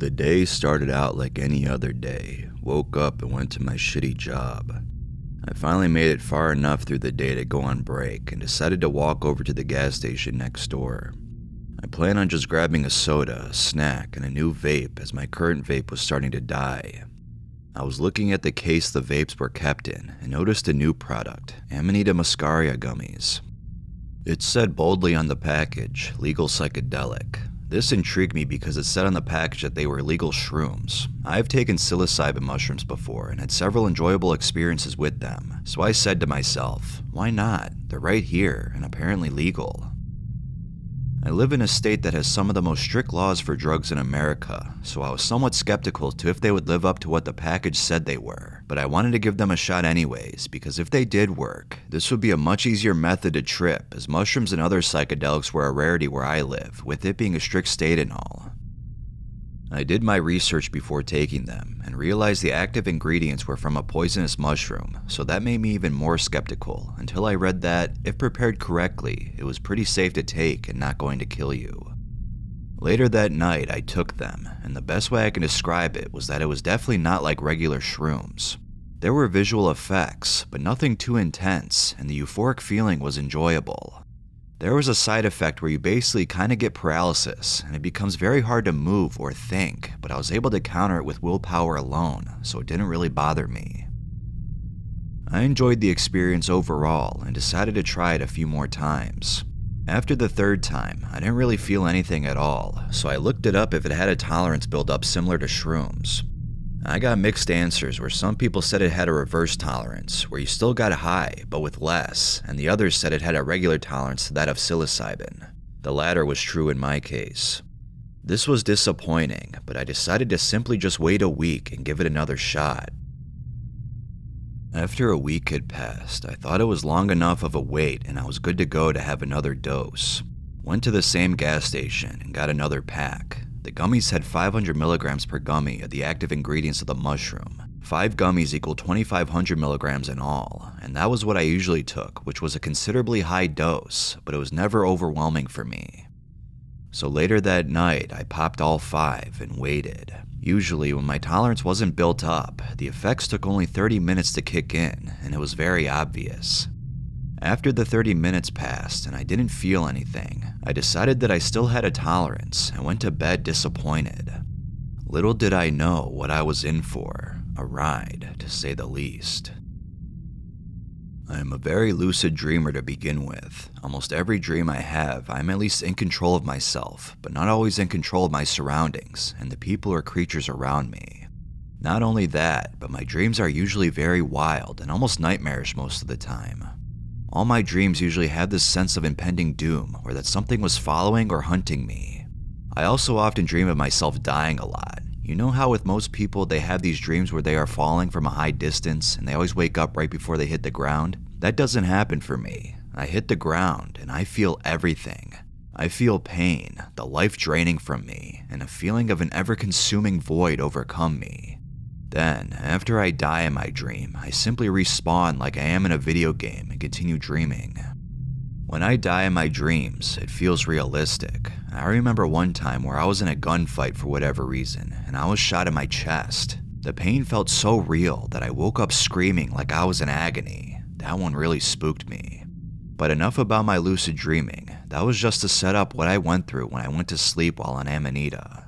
The day started out like any other day. Woke up and went to my shitty job. I finally made it far enough through the day to go on break and decided to walk over to the gas station next door. I plan on just grabbing a soda, a snack, and a new vape as my current vape was starting to die. I was looking at the case the vapes were kept in and noticed a new product, Amanita muscaria gummies. It said boldly on the package, legal psychedelic. This intrigued me because it said on the package that they were legal shrooms. I've taken psilocybin mushrooms before and had several enjoyable experiences with them, so I said to myself, why not? They're right here and apparently legal. I live in a state that has some of the most strict laws for drugs in America, so I was somewhat skeptical to if they would live up to what the package said they were. But I wanted to give them a shot anyways, because if they did work, this would be a much easier method to trip, as mushrooms and other psychedelics were a rarity where I live, with it being a strict state and all. I did my research before taking them and realized the active ingredients were from a poisonous mushroom, so that made me even more skeptical until I read that, if prepared correctly, it was pretty safe to take and not going to kill you. Later that night, I took them, and the best way I can describe it was that it was definitely not like regular shrooms. There were visual effects, but nothing too intense, and the euphoric feeling was enjoyable. There was a side effect where you basically kind of get paralysis and it becomes very hard to move or think, but I was able to counter it with willpower alone, so it didn't really bother me. I enjoyed the experience overall and decided to try it a few more times. After the third time, I didn't really feel anything at all, so I looked it up if it had a tolerance build up similar to shrooms. I got mixed answers where some people said it had a reverse tolerance, where you still got a high, but with less, and the others said it had a regular tolerance to that of psilocybin. The latter was true in my case. This was disappointing, but I decided to simply just wait a week and give it another shot. After a week had passed, I thought it was long enough of a wait and I was good to go to have another dose. Went to the same gas station and got another pack. The gummies had 500 milligrams per gummy of the active ingredients of the mushroom. Five gummies equal 2500 milligrams in all, and that was what I usually took, which was a considerably high dose, but it was never overwhelming for me. So later that night, I popped all five and waited. Usually, when my tolerance wasn't built up, the effects took only 30 minutes to kick in, and it was very obvious. After the 30 minutes passed and I didn't feel anything, I decided that I still had a tolerance and went to bed disappointed. Little did I know what I was in for a ride, to say the least. I am a very lucid dreamer to begin with. Almost every dream I have, I am at least in control of myself, but not always in control of my surroundings and the people or creatures around me. Not only that, but my dreams are usually very wild and almost nightmarish most of the time. All my dreams usually have this sense of impending doom or that something was following or hunting me. I also often dream of myself dying a lot. You know how with most people they have these dreams where they are falling from a high distance and they always wake up right before they hit the ground? That doesn't happen for me. I hit the ground and I feel everything. I feel pain, the life draining from me, and a feeling of an ever consuming void overcome me. Then, after I die in my dream, I simply respawn like I am in a video game and continue dreaming. When I die in my dreams, it feels realistic. I remember one time where I was in a gunfight for whatever reason, and I was shot in my chest. The pain felt so real that I woke up screaming like I was in agony. That one really spooked me. But enough about my lucid dreaming. That was just to set up what I went through when I went to sleep while on Amanita.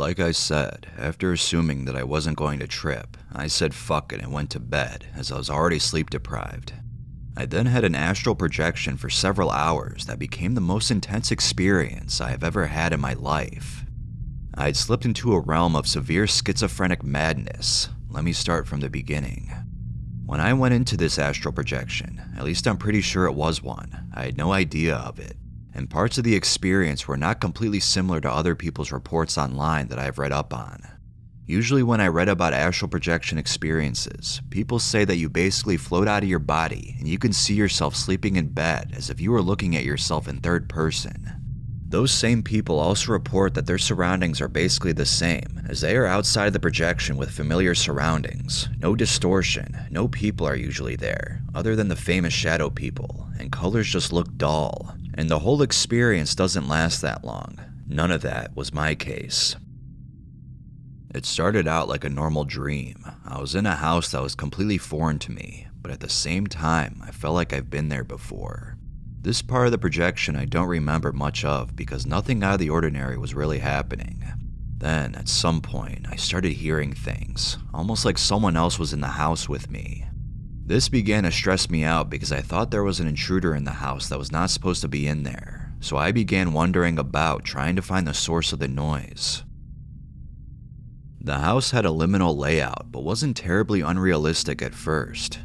Like I said, after assuming that I wasn't going to trip, I said fuck it and went to bed as I was already sleep deprived. I then had an astral projection for several hours that became the most intense experience I have ever had in my life. I had slipped into a realm of severe schizophrenic madness. Let me start from the beginning. When I went into this astral projection, at least I'm pretty sure it was one, I had no idea of it and parts of the experience were not completely similar to other people's reports online that I've read up on. Usually, when I read about astral projection experiences, people say that you basically float out of your body and you can see yourself sleeping in bed as if you were looking at yourself in third person. Those same people also report that their surroundings are basically the same, as they are outside the projection with familiar surroundings. No distortion, no people are usually there, other than the famous shadow people, and colors just look dull. And the whole experience doesn't last that long. None of that was my case. It started out like a normal dream. I was in a house that was completely foreign to me, but at the same time, I felt like I've been there before. This part of the projection I don't remember much of because nothing out of the ordinary was really happening. Then, at some point, I started hearing things, almost like someone else was in the house with me. This began to stress me out because I thought there was an intruder in the house that was not supposed to be in there, so I began wondering about trying to find the source of the noise. The house had a liminal layout, but wasn't terribly unrealistic at first.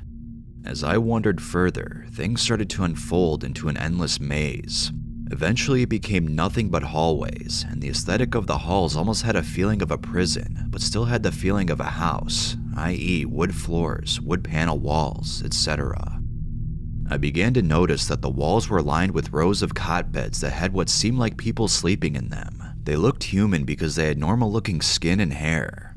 As I wandered further, things started to unfold into an endless maze. Eventually, it became nothing but hallways, and the aesthetic of the halls almost had a feeling of a prison, but still had the feeling of a house, i.e., wood floors, wood panel walls, etc. I began to notice that the walls were lined with rows of cot beds that had what seemed like people sleeping in them, they looked human because they had normal looking skin and hair.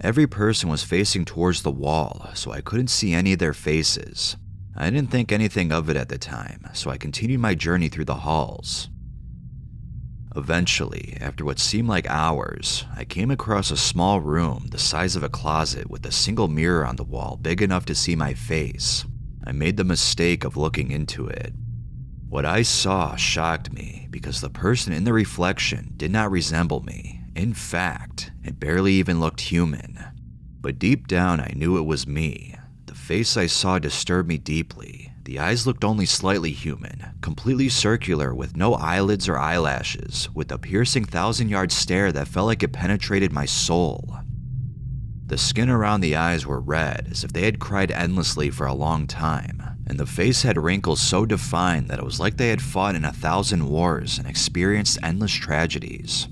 Every person was facing towards the wall, so I couldn't see any of their faces. I didn't think anything of it at the time, so I continued my journey through the halls. Eventually, after what seemed like hours, I came across a small room the size of a closet with a single mirror on the wall big enough to see my face. I made the mistake of looking into it. What I saw shocked me because the person in the reflection did not resemble me. In fact, it barely even looked human. But deep down, I knew it was me. The face I saw disturbed me deeply. The eyes looked only slightly human, completely circular with no eyelids or eyelashes, with a piercing thousand yard stare that felt like it penetrated my soul. The skin around the eyes were red, as if they had cried endlessly for a long time and the face had wrinkles so defined that it was like they had fought in a thousand wars and experienced endless tragedies.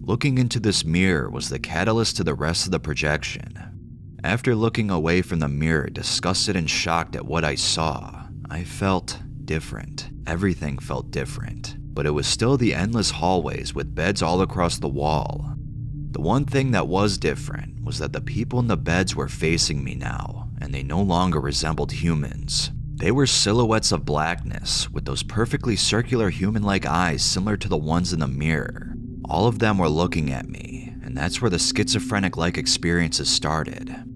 Looking into this mirror was the catalyst to the rest of the projection. After looking away from the mirror, disgusted and shocked at what I saw, I felt different. Everything felt different, but it was still the endless hallways with beds all across the wall. The one thing that was different was that the people in the beds were facing me now, and they no longer resembled humans. They were silhouettes of blackness, with those perfectly circular human like eyes similar to the ones in the mirror. All of them were looking at me, and that's where the schizophrenic like experiences started.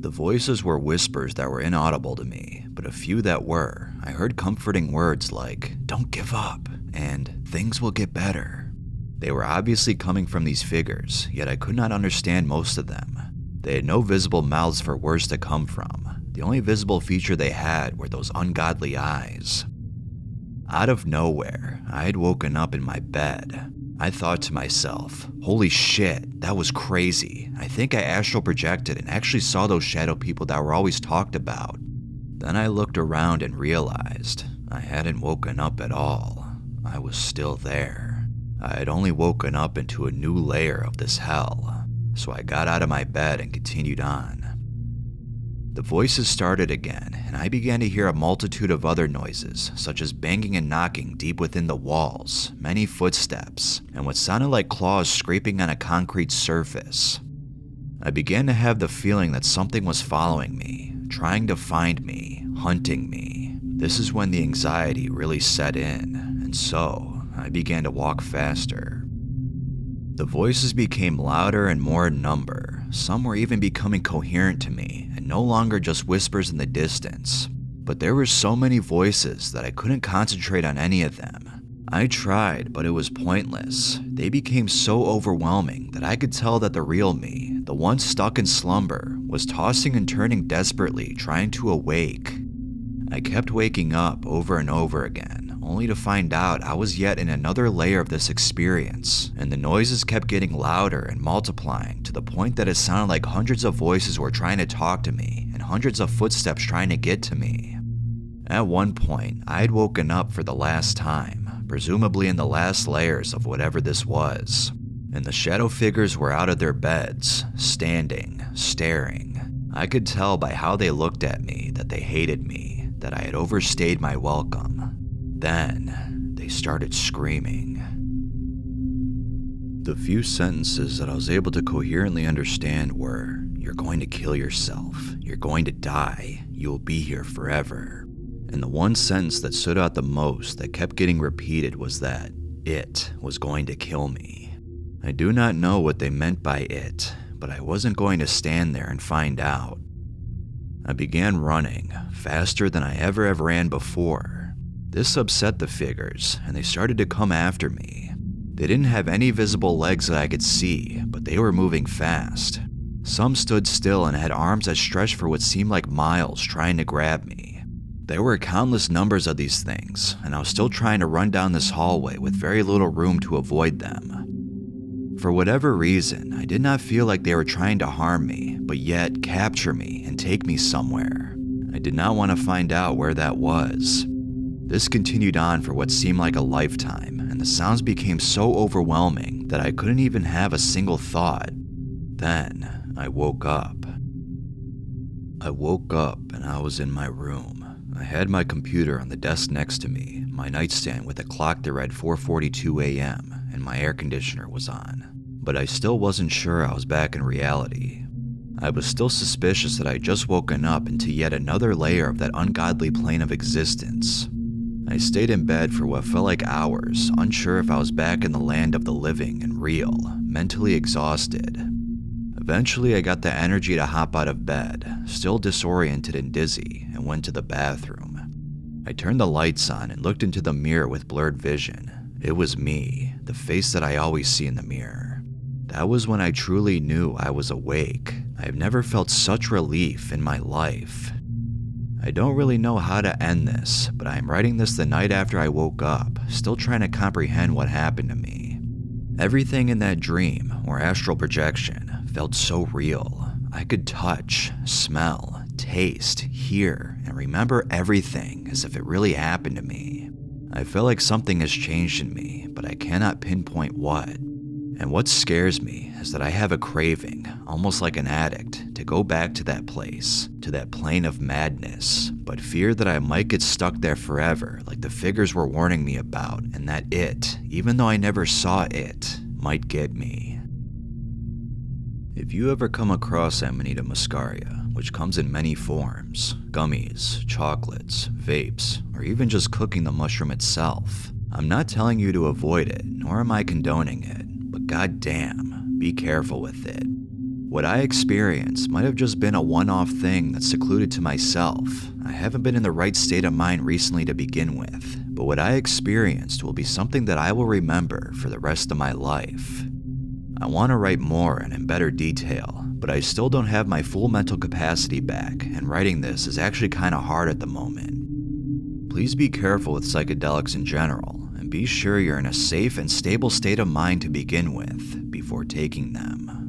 The voices were whispers that were inaudible to me, but a few that were, I heard comforting words like, Don't give up, and things will get better. They were obviously coming from these figures, yet I could not understand most of them. They had no visible mouths for words to come from. The only visible feature they had were those ungodly eyes. Out of nowhere, I had woken up in my bed. I thought to myself, holy shit, that was crazy. I think I astral projected and actually saw those shadow people that were always talked about. Then I looked around and realized I hadn't woken up at all. I was still there. I had only woken up into a new layer of this hell so I got out of my bed and continued on. The voices started again, and I began to hear a multitude of other noises, such as banging and knocking deep within the walls, many footsteps, and what sounded like claws scraping on a concrete surface. I began to have the feeling that something was following me, trying to find me, hunting me. This is when the anxiety really set in, and so I began to walk faster. The voices became louder and more in number. Some were even becoming coherent to me, no longer just whispers in the distance. But there were so many voices that I couldn't concentrate on any of them. I tried, but it was pointless. They became so overwhelming that I could tell that the real me, the one stuck in slumber, was tossing and turning desperately, trying to awake. I kept waking up over and over again, only to find out I was yet in another layer of this experience, and the noises kept getting louder and multiplying to the point that it sounded like hundreds of voices were trying to talk to me and hundreds of footsteps trying to get to me. At one point, I had woken up for the last time, presumably in the last layers of whatever this was, and the shadow figures were out of their beds, standing, staring. I could tell by how they looked at me that they hated me, that I had overstayed my welcome, then they started screaming. The few sentences that I was able to coherently understand were You're going to kill yourself. You're going to die. You will be here forever. And the one sentence that stood out the most that kept getting repeated was that It was going to kill me. I do not know what they meant by it, but I wasn't going to stand there and find out. I began running, faster than I ever have ran before. This upset the figures, and they started to come after me. They didn't have any visible legs that I could see, but they were moving fast. Some stood still and had arms that stretched for what seemed like miles trying to grab me. There were countless numbers of these things, and I was still trying to run down this hallway with very little room to avoid them. For whatever reason, I did not feel like they were trying to harm me, but yet capture me and take me somewhere. I did not want to find out where that was. This continued on for what seemed like a lifetime, and the sounds became so overwhelming that I couldn't even have a single thought. Then I woke up. I woke up and I was in my room. I had my computer on the desk next to me, my nightstand with a clock that read 4:42 a.m., and my air conditioner was on but I still wasn't sure I was back in reality. I was still suspicious that I would just woken up into yet another layer of that ungodly plane of existence. I stayed in bed for what felt like hours, unsure if I was back in the land of the living and real, mentally exhausted. Eventually, I got the energy to hop out of bed, still disoriented and dizzy, and went to the bathroom. I turned the lights on and looked into the mirror with blurred vision. It was me, the face that I always see in the mirror. That was when I truly knew I was awake. I have never felt such relief in my life. I don't really know how to end this, but I am writing this the night after I woke up, still trying to comprehend what happened to me. Everything in that dream, or astral projection, felt so real. I could touch, smell, taste, hear, and remember everything as if it really happened to me. I feel like something has changed in me, but I cannot pinpoint what. And what scares me is that I have a craving, almost like an addict, to go back to that place, to that plane of madness, but fear that I might get stuck there forever, like the figures were warning me about, and that it, even though I never saw it, might get me. If you ever come across Amanita muscaria, which comes in many forms gummies, chocolates, vapes, or even just cooking the mushroom itself, I'm not telling you to avoid it, nor am I condoning it but goddamn, be careful with it. What I experienced might have just been a one off thing that's secluded to myself. I haven't been in the right state of mind recently to begin with, but what I experienced will be something that I will remember for the rest of my life. I want to write more and in better detail, but I still don't have my full mental capacity back, and writing this is actually kind of hard at the moment. Please be careful with psychedelics in general, and be sure you're in a safe and stable state of mind to begin with before taking them.